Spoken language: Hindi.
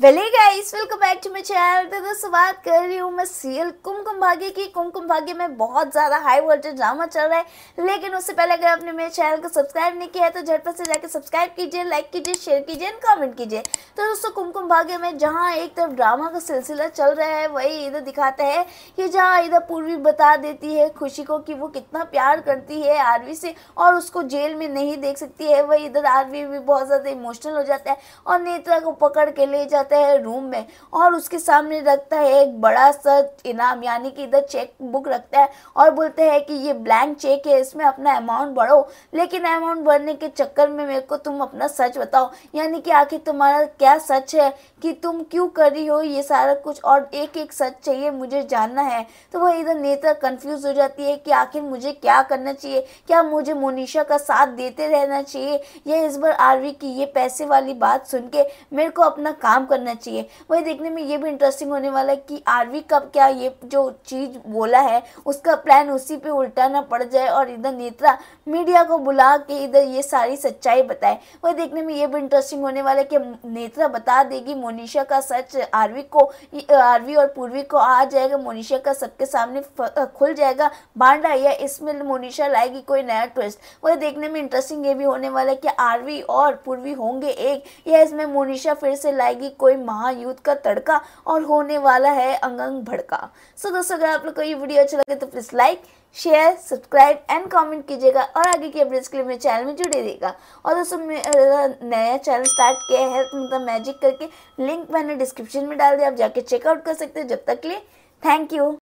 वेले guys welcome back to my channel तो दोस्तों, बात कर रही हूँ मैं सीरियल कुमकुम भाग्य की। कुमकुम भाग्य में बहुत ज़्यादा हाई वोल्टेज ड्रामा चल रहा है। लेकिन उससे पहले अगर आपने मेरे चैनल को सब्सक्राइब नहीं किया है तो झटपट से जाकर सब्सक्राइब कीजिए लाइक कीजिए शेयर कीजिए एंड कमेंट कीजिए। तो दोस्तों, कुमकुम भाग्य में जहाँ एक तरफ़ ड्रामा का सिलसिला चल रहा है, वही इधर दिखाता है कि जहाँ इधर पूर्वी बता देती है खुशी को कि वो कितना प्यार करती है आरवी से और उसको जेल में नहीं देख सकती है। वही इधर आरवी भी बहुत ज़्यादा इमोशनल हो जाता है और नेत्रा को पकड़ के ले जाता जाता है रूम में और उसके सामने रखता है एक बड़ा सा इनाम, यानी कि इधर चेक बुक रखता है और बोलते हैं कि ये ब्लैंक चेक है, इसमें अपना अमाउंट बढ़ो लेकिन अमाउंट बढ़ने के चक्कर में मेरे को तुम अपना सच बताओ। यानी कि आखिर तुम्हारा क्या सच है कि तुम क्यों कर रही हो? ये सारा कुछ और एक एक सच चाहिए मुझे जानना है। तो वह इधर नेता कंफ्यूज हो जाती है कि आखिर मुझे क्या करना चाहिए? क्या मुझे मोनिशा का साथ देते रहना चाहिए? या इस बार आरवी की ये पैसे वाली बात सुन के मेरे को अपना काम करना चाहिए। वही देखने में ये भी इंटरेस्टिंग होने वाला है कि आरवी कब क्या ये जो चीज़ बोला है, उसका प्लान उसी पे उल्टा ना पड़ जाए और इधर नेत्रा मीडिया को बुला के इधर ये सारी सच्चाई बताए। वही देखने में ये भी इंटरेस्टिंग होने वाला है कि नेत्रा बता देगी मोनिशा का सच आरवी को आरवी और पूर्वी को आ जाएगा, मोनिशा का सबके सामने खुल जाएगा, बांडा या इसमें मोनिशा लाएगी कोई नया ट्विस्ट वही देखने में इंटरेस्टिंग ये भी होने वाला है कि आरवी और पूर्वी होंगे एक, या इसमें मोनिशा फिर से लाएगी कोई महायुद्ध का तड़का और होने वाला है अंगंग भड़का। सो दोस्तों, अगर आप लोग को ये वीडियो अच्छा लगे तो please like share subscribe and comment कीजिएगा और आगे की अपडेट्स के लिए मेरे चैनल में जुड़े रहेगा और दोस्तों मेरा नया चैनल स्टार्ट किया है तो मतलब मैजिक करके लिंक मैंने डिस्क्रिप्शन में डाल दिया, आप जाके चेकआउट कर सकते हो। जब तक के लिए थैंक यू